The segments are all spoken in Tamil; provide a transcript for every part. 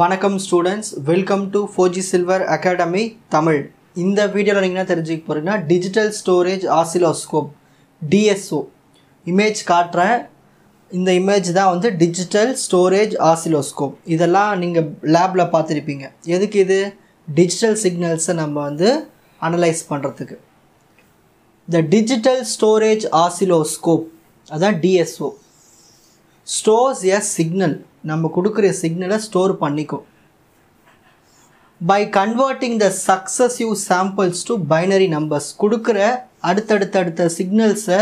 வணக்கம் students welcome to Fauji silver academy Tamil. இந்த வீடியோவில் நீங்கள் என்ன தெரிஞ்சுக்க போகிறீங்கன்னா digital storage oscilloscope DSO image காட்டுறேன். இந்த இமேஜ் தான் வந்து டிஜிட்டல் ஸ்டோரேஜ் ஆசிலோஸ்கோப் இதெல்லாம் நீங்கள் லேபில் பார்த்துருப்பீங்க. எதுக்கு இது? டிஜிட்டல் சிக்னல்ஸை நம்ம வந்து அனலைஸ் பண்ணுறதுக்கு த டிஜிட்டல் ஸ்டோரேஜ் ஆசிலோஸ்கோப் அதான் டிஎஸ்ஓ ஸ்டோர்ஸ் எ சிக்னல் நம்ம கொடுக்குற சிக்னலை ஸ்டோர் பண்ணிக்கும். By converting the successive samples to binary numbers கொடுக்குற அடுத்தடுத்த அடுத்த சிக்னல்ஸை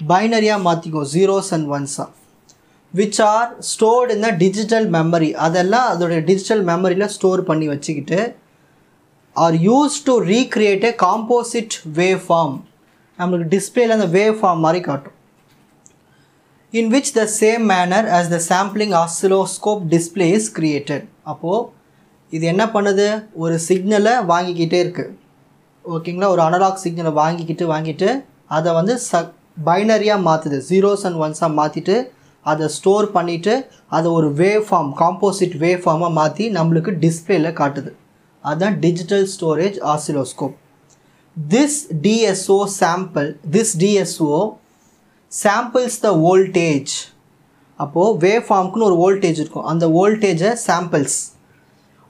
பைனரியாக மாற்றிக்கும் ஜீரோஸ் அண்ட் ஒன்ஸாக விச் ஆர் ஸ்டோர்டு இந்த டிஜிட்டல் மெமரி அதெல்லாம் அதோடைய டிஜிட்டல் மெமரியில் ஸ்டோர் பண்ணி வச்சுக்கிட்டு are used to recreate a composite wave form நம்மளுக்கு டிஸ்பிளேல அந்த வேவ் ஃபார்ம் மாதிரி காட்டும். In which the same manner as the sampling oscilloscope display is created. அப்போது இது என்ன பண்ணுது? ஒரு சிக்னலை வாங்கிக்கிட்டே இருக்குது ஓகேங்களா? ஒரு அனலாக் சிக்னலை வாங்கிக்கிட்டு வாங்கிட்டு அதை வந்து ச பைனரியாக மாற்றுது ஜீரோஸ் அண்ட் ஒன்ஸாக மாற்றிட்டு அதை ஸ்டோர் பண்ணிவிட்டு அதை ஒரு வேவ் ஃபார்ம் காம்போசிட் வேவ் ஃபார்மாக மாற்றி நம்மளுக்கு டிஸ்பிளேல காட்டுது. அதுதான் digital storage oscilloscope this DSO sample this DSO samples the voltage அப்போது வேவ் ஃபார்முக்குன்னு ஒரு வோல்டேஜ் இருக்கும். அந்த வோல்டேஜை சாம்பிள்ஸ்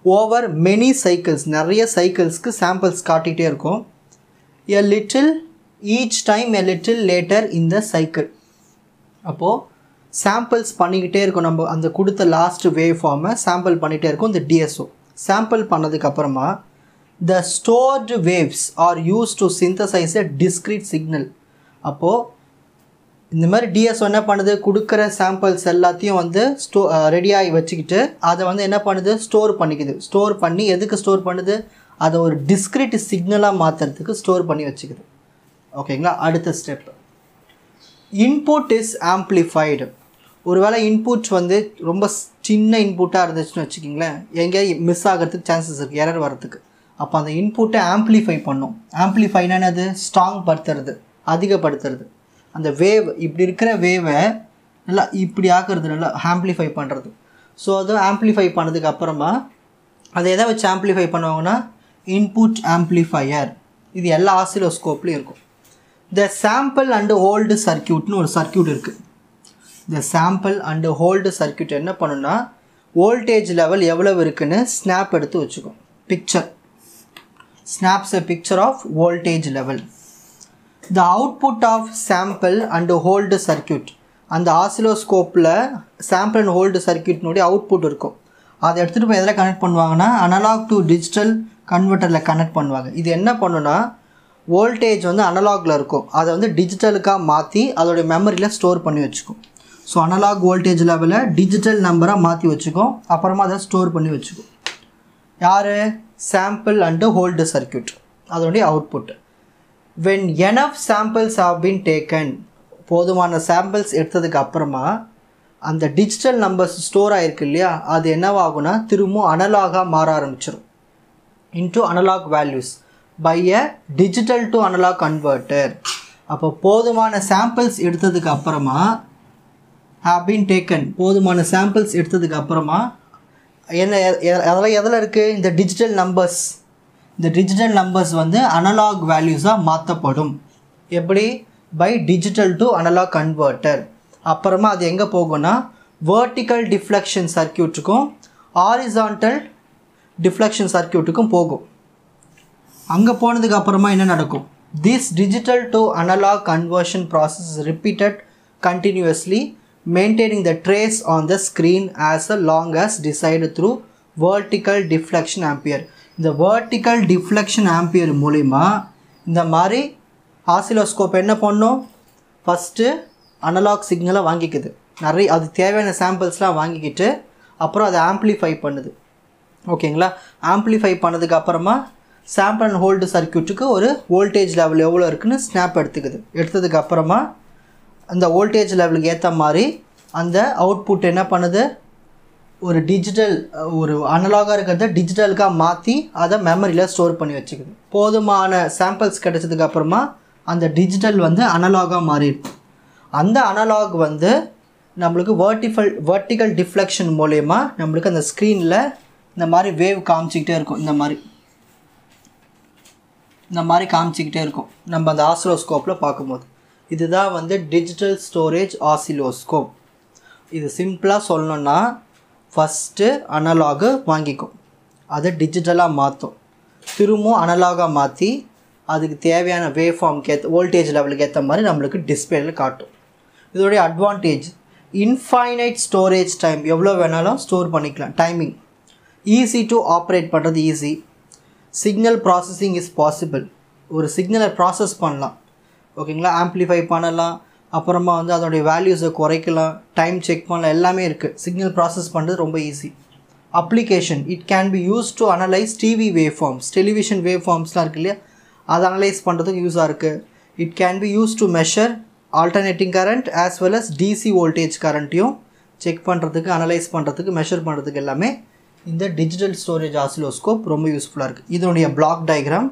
ஓவர் மெனி சைக்கிள்ஸ் நிறைய சைக்கிள்ஸ்க்கு சாம்பிள்ஸ் காட்டிகிட்டே இருக்கும். A little each time a little later in the cycle அப்போது சாம்பிள்ஸ் பண்ணிக்கிட்டே இருக்கும். நம்ம அந்த கொடுத்த லாஸ்ட் வேவ் ஃபார்மை சாம்பிள் பண்ணிகிட்டே இருக்கும். இந்த டிஎஸ்ஓ சாம்பிள் பண்ணதுக்கப்புறமா the stored waves are used to synthesize a discrete signal அப்போது இந்த மாதிரி டிஎஸ் என்ன பண்ணுது? கொடுக்குற சாம்பிள்ஸ் எல்லாத்தையும் வந்து ஸ்டோ ரெடியாகி வச்சுக்கிட்டு அதை வந்து என்ன பண்ணுது? ஸ்டோர் பண்ணிக்குது. ஸ்டோர் பண்ணி எதுக்கு ஸ்டோர் பண்ணுது? அதை ஒரு டிஸ்கிரிட் சிக்னலாக மாற்றுறதுக்கு ஸ்டோர் பண்ணி வச்சுக்குது. ஓகேங்களா அடுத்த ஸ்டெப் இன்புட் இஸ் ஆம்ப்ளிஃபைடு ஒருவேளை இன்புட் வந்து ரொம்ப சின்ன இன்புட்டாக இருந்துச்சுன்னு வச்சுக்கிங்களேன். எங்கேயாவது மிஸ் ஆகிறதுக்கு சான்சஸ் இருக்குது எரர் வரதுக்கு அப்போ அந்த இன்புட்டை ஆம்ப்ளிஃபை பண்ணும். ஆம்ப்ளிஃபைனா என்னது? ஸ்ட்ராங் படுத்துறது அதிகப்படுத்துறது. அந்த வேவ் இப்படி இருக்கிற வேவை நல்லா இப்படி ஆக்குறது நல்லா ஆம்ப்ளிஃபை பண்ணுறது ஸோ அது ஆம்ப்ளிஃபை பண்ணதுக்கு அப்புறமா அதை எதை வச்சு ஆம்ப்ளிஃபை பண்ணுவாங்கன்னா இன்புட் ஆம்ப்ளிஃபையர் இது எல்லா ஆசிலோஸ்கோப்லேயும் இருக்கும். த சாம்பிள் அண்டு ஹோல்டு சர்க்கியூட்னு ஒரு சர்க்கியூட் இருக்குது இந்த சாம்பிள் அண்டு ஹோல்டு சர்க்கியூட் என்ன பண்ணுன்னா வோல்டேஜ் லெவல் எவ்வளவு இருக்குன்னு ஸ்னாப் எடுத்து வச்சுக்கும். Picture snaps a picture of voltage level the output of sample and hold circuit அந்த ஆசிலோஸ்கோப்பில் சாம்பிள் அண்ட் ஹோல்டு சர்க்கியூட்னுடைய அவுட்புட் இருக்கும். அதை எடுத்துகிட்டு போய் எதில் கனெக்ட் பண்ணுவாங்கன்னா அனலாக் டு டிஜிட்டல் கன்வெர்ட்டரில் கனெக்ட் பண்ணுவாங்க. இது என்ன பண்ணுன்னா வோல்டேஜ் வந்து அனலாகில் இருக்கும். அதை வந்து டிஜிட்டலுக்காக மாற்றி அதோடைய மெமரியில் ஸ்டோர் பண்ணி வச்சுக்கும். ஸோ அனலாக் வோல்டேஜ் லெவலில் டிஜிட்டல் நம்பராக மாற்றி வச்சுக்கும். அப்புறமா அதை ஸ்டோர் பண்ணி வச்சுக்கும். யார்? சாம்பிள் அண்டு ஹோல்டு சர்க்கியூட் அதோடைய output when enough samples have been taken போதுமான சாம்பிள்ஸ் எடுத்ததுக்கு அப்புறமா அந்த டிஜிட்டல் நம்பர்ஸ் ஸ்டோர் ஆகிருக்கு இல்லையா? அது என்னவாகும்னா திரும்பவும் அனலாகாக மாற ஆரம்பிச்சிடும் into analog values by a digital to analog converter அப்போ போதுமான சாம்பிள்ஸ் எடுத்ததுக்கு அப்புறமா ஹாவ் பீன் டேக்கன் போதுமான சாம்பிள்ஸ் எடுத்ததுக்கு அப்புறமா என்ன அதெல்லாம் எதில் இருக்குது இந்த டிஜிட்டல் நம்பர்ஸ் இந்த டிஜிட்டல் நம்பர்ஸ் வந்து அனலாக் வேல்யூஸாக மாற்றப்படும் எப்படி? By digital to analog converter அப்புறமா அது எங்கே போகும்னா வேர்டிக்கல் டிஃப்ளெக்ஷன் சர்க்கியூட்டுக்கும் ஆரிசான்டல் டிஃப்ளெக்ஷன் சர்க்கியூட்டுக்கும் போகும். அங்கே போனதுக்கு அப்புறமா என்ன நடக்கும்? This digital to analog conversion process repeated continuously maintaining the trace on the screen as long as decided through vertical deflection ampere இந்த வேர்ட்டிக்கல் டிஃப்ளெக்ஷன் ஆம்பியர் மூலிமா இந்த மாதிரி ஆசிலோஸ்கோப் என்ன பண்ணும்? ஃபஸ்ட்டு அனலாக் சிக்னலை வாங்கிக்குது. நிறைய அது தேவையான சாம்பிள்ஸ்லாம் வாங்கிக்கிட்டு அப்புறம் அதை ஆம்ப்ளிஃபை பண்ணுது. ஓகேங்களா ஆம்ப்ளிஃபை பண்ணதுக்கு அப்புறமா சாம்பிள் அண்ட் ஹோல்டு சர்க்கியூட்டுக்கு ஒரு வோல்டேஜ் லெவல் எவ்வளோ இருக்குதுன்னு ஸ்னாப் எடுத்துக்குது. எடுத்ததுக்கு அப்புறமா அந்த வோல்டேஜ் லெவலுக்கு ஏற்ற மாதிரி அந்த அவுட்புட் என்ன பண்ணுது? ஒரு டிஜிட்டல் ஒரு அனலாகாக இருக்கிறத டிஜிட்டலுக்காக மாற்றி அதை மெமரியில் ஸ்டோர் பண்ணி வச்சுக்குது. போதுமான சாம்பிள்ஸ் கிடைச்சதுக்கு அப்புறமா அந்த டிஜிட்டல் வந்து அனலாகாக மாறிடுது. அந்த அனலாக் வந்து நம்மளுக்கு வேர்டிஃபல் வெர்டிக்கல் டிஃப்ளெக்ஷன் மூலயமா நம்மளுக்கு அந்த ஸ்க்ரீனில் இந்த மாதிரி வேவ் காமிச்சிக்கிட்டே இருக்கும். இந்த மாதிரி. இந்த மாதிரி காமிச்சிக்கிட்டே இருக்கும். நம்ம அந்த ஆசிலோஸ்கோப்பில் பார்க்கும்போது. இதுதான் வந்து டிஜிட்டல் ஸ்டோரேஜ் ஆசிலோஸ்கோப் இது சிம்பிளாக சொல்லணுன்னா ஃபஸ்ட்டு அனலாகு வாங்கிக்கும். அதை டிஜிட்டலாக மாற்றும் திரும்பவும் அனலாகாக மாற்றி அதுக்கு தேவையான வேஃபார்ம்க்கு ஃபார்ம்க்கு ஏற்ற வோல்டேஜ் லெவலுக்கு ஏற்ற மாதிரி நம்மளுக்கு டிஸ்பிளேல காட்டும். இதோடைய அட்வான்டேஜ் இன்ஃபைனைட் ஸ்டோரேஜ் டைம் எவ்வளோ வேணாலும் ஸ்டோர் பண்ணிக்கலாம். டைமிங் ஈஸி டு ஆப்ரேட் பண்ணுறது easy signal processing is possible ஒரு சிக்னலை ப்ராசஸ் பண்ணலாம். ஓகேங்களா ஆம்ப்ளிஃபை பண்ணலாம். அப்புறமா வந்து அதோடைய வேல்யூஸை குறைக்கலாம் டைம் செக் பண்ணலாம் எல்லாமே இருக்குது சிக்னல் ப்ராசஸ் பண்ணுறது ரொம்ப easy application it can be used to analyse TV wave forms television wave ஃபார்ம்ஸ்லாம் இருக்கு இல்லையா? அதை அனலைஸ் பண்ணுறதுக்கு யூஸாக இருக்குது it can be used to measure alternating current as well as DC voltage கரண்ட்டையும் check பண்ணுறதுக்கு அனலைஸ் பண்ணுறதுக்கு மெஷர் பண்ணுறதுக்கு எல்லாமே இந்த டிஜிட்டல் ஸ்டோரேஜ் ஆசிலோஸ்கோப் ரொம்ப யூஸ்ஃபுல்லாக இருக்குது இதனுடைய பிளாக் டயக்ராம்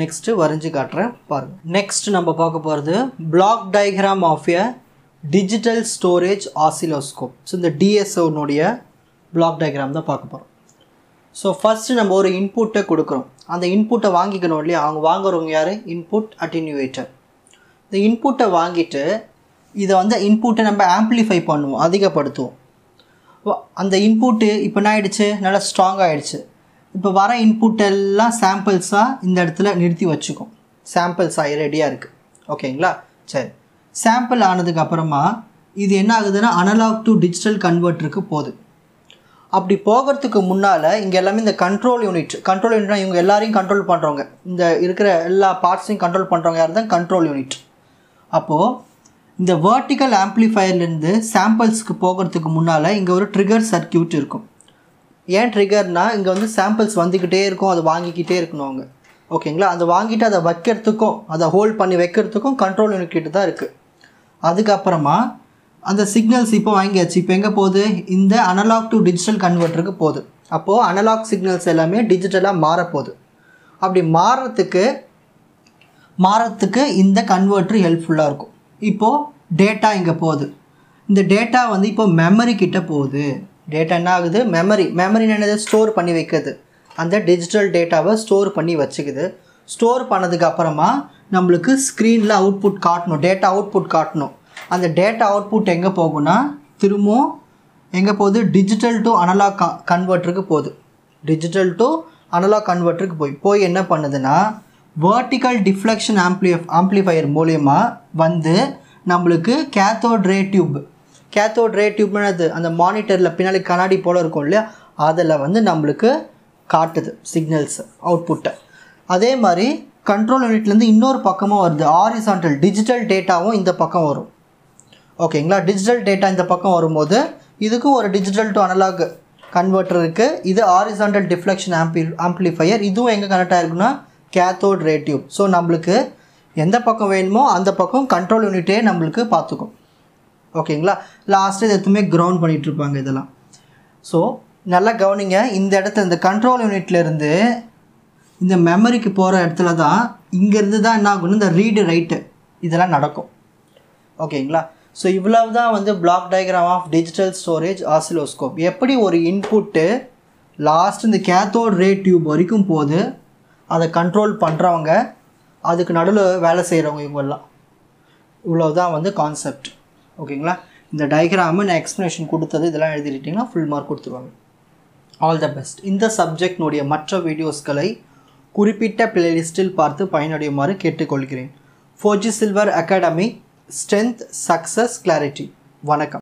நெக்ஸ்ட்டு வரைஞ்சி காட்டுறேன். பாருங்கள் நெக்ஸ்ட் நம்ம பார்க்க போகிறது block diagram of a digital storage oscilloscope so இந்த டிஎஸ்ஓனுடைய பிளாக் டயக்ராம் தான் பார்க்க போகிறோம் ஸோ ஃபஸ்ட்டு நம்ம ஒரு இன்புட்டை கொடுக்குறோம். அந்த இன்புட்டை வாங்கிக்கணும் இல்லையா? அவங்க வாங்குறவங்க யார்? இன்புட் அட்டினியூவேட்டர் இந்த இன்புட்டை வாங்கிட்டு இதை வந்து இன்புட்டை நம்ம ஆம்ப்ளிஃபை பண்ணுவோம் அதிகப்படுத்துவோம். அந்த இன்புட்டு இப்போ என்ன ஆகிடுச்சு நல்லா ஸ்ட்ராங் ஆகிடுச்சு இப்போ வர இன்புட் எல்லாம் சாம்பிள்ஸாக இந்த இடத்துல நிறுத்தி வச்சுக்கும். சாம்பிள்ஸ் ஆகி ரெடியாக இருக்குது ஓகேங்களா சரி. சாம்பிள் ஆனதுக்கப்புறமா இது என்ன ஆகுதுன்னா அனலாக் டு டிஜிட்டல் கன்வெர்ட்டருக்கு போகுது. அப்படி போகிறதுக்கு முன்னால் இங்கே எல்லாமே இந்த கண்ட்ரோல் யூனிட் கண்ட்ரோல் யூனிட்னா இவங்க எல்லாரையும் கண்ட்ரோல் பண்ணுறவங்க இந்த இருக்கிற எல்லா பார்ட்ஸையும் கண்ட்ரோல் பண்ணுறவங்க யார் தான் கண்ட்ரோல் யூனிட் அப்போது இந்த வேர்ட்டிக்கல் ஆம்ப்ளிஃபயர்லேருந்து சாம்பிள்ஸ்க்கு போகிறதுக்கு முன்னால் இங்கே ஒரு ட்ரிகர் சர்க்கியூட் இருக்கும். ஏன் ட்ரிகர்னால் இங்கே வந்து சாம்பிள்ஸ் வந்துக்கிட்டே இருக்கும் அதை வாங்கிக்கிட்டே இருக்கணும் அவங்க. ஓகேங்களா? அதை வாங்கிட்டு அதை வைக்கிறதுக்கும் அதை ஹோல்ட் பண்ணி வைக்கிறதுக்கும் கண்ட்ரோல் யூனிட் கிட்ட தான் இருக்குது அதுக்கப்புறமா அந்த சிக்னல்ஸ் இப்போ வாங்கியாச்சு. இப்போ எங்கே போகுது? இந்த அனலாக் டு டிஜிட்டல் கன்வெர்ட்டருக்கு போகுது. அப்போது அனலாக் சிக்னல்ஸ் எல்லாமே டிஜிட்டலாக மாறப்போகுது. அப்படி மாறுறதுக்கு மாறத்துக்கு இந்த கன்வெர்ட்ரு ஹெல்ப்ஃபுல்லாக இருக்கும். இப்போது டேட்டா இங்கே போகுது. இந்த டேட்டா வந்து இப்போ மெமரி கிட்ட போகுது. டேட்டா என்ன ஆகுது? மெமரி மெமரி என்னது? ஸ்டோர் பண்ணி வைக்கிறது. அந்த டிஜிட்டல் டேட்டாவை ஸ்டோர் பண்ணி வச்சுக்குது. ஸ்டோர் பண்ணதுக்கு அப்புறமா நம்மளுக்கு ஸ்க்ரீனில் அவுட்புட் காட்டணும். டேட்டா அவுட்புட் காட்டணும். அந்த டேட்டா அவுட்புட் எங்கே போகும்னா திரும்பவும் எங்கே போகுது? டிஜிட்டல் டு அனலாக் கன்வெர்ட்டருக்கு போகுது. டிஜிட்டல் டு அனலாக் கன்வெர்ட்டருக்கு போய் போய் என்ன பண்ணுதுன்னா வேர்ட்டிக்கல் டிஃப்ளெக்ஷன் ஆம்ப்ளி ஆம்ப்ளிஃபையர் மூலயமா வந்து நம்மளுக்கு cathode ray tube cathode ray டியூப்னது அந்த மானிட்டரில் பின்னாடி கண்ணாடி போல் இருக்கும் இல்லையா? அதில் வந்து நம்மளுக்கு காட்டுது சிக்னல்ஸ் அவுட்புட்டை அதே மாதிரி கண்ட்ரோல் யூனிட்லேருந்து இன்னொரு பக்கமும் வருது. ஆரிசான்டல் டிஜிட்டல் டேட்டாவும் இந்த பக்கம் வரும். ஓகேங்களா டிஜிட்டல் டேட்டா இந்த பக்கம் வரும்போது இதுக்கும் ஒரு டிஜிட்டல் டு அனலாக் கன்வெர்ட்டர் இருக்குது இது ஆரிசான்டல் டிஃப்ளெக்ஷன் ஆம்பி ஆம்ப்ளிஃபையர் இதுவும் எங்கே கனெக்ட் ஆகிருக்குன்னா கேத்தோட் ரே ஸோ நம்மளுக்கு எந்த பக்கம் வேணுமோ அந்த பக்கம் கண்ட்ரோல் யூனிட்டே நம்மளுக்கு பார்த்துக்கும். ஓகேங்களா? லாஸ்ட்டு இது எதுவுமே கிரவுண்ட் பண்ணிகிட்ருப்பாங்க இதெல்லாம். ஸோ நல்லா கவனிங்க இந்த இடத்துல இந்த கண்ட்ரோல் யூனிட்லேருந்து இந்த மெமரிக்கு போகிற இடத்துல தான் இங்கேருந்து தான் என்ன ஆகணும் இந்த ரீடு ரைட்டு இதெல்லாம் நடக்கும். ஓகேங்களா? ஸோ இவ்வளவு தான் வந்து block diagram of digital storage oscilloscope எப்படி ஒரு இன்புட்டு லாஸ்ட் இந்த கேத்தோட் ரே டியூப் வரைக்கும் போது அதை கண்ட்ரோல் பண்ணுறவங்க அதுக்கு நடுவில் வேலை செய்கிறவங்க இவங்கெல்லாம். இவ்வளோ தான் வந்து கான்செப்ட் ஓகேங்களா? இந்த டயக்ராமு நான் எக்ஸ்ப்ளனேஷன் கொடுத்தது இதெல்லாம் எழுதிட்டிங்கன்னா ஃபுல் மார்க் கொடுத்துருவாங்க. ஆல் த பெஸ்ட் இந்த சப்ஜெக்டினுடைய மற்ற வீடியோஸ்களை குறிப்பிட்ட பிளேலிஸ்ட்டில் பார்த்து பயனடையுமாறு கேட்டுக்கொள்கிறேன். Fauji silver academy strength success clarity வணக்கம்.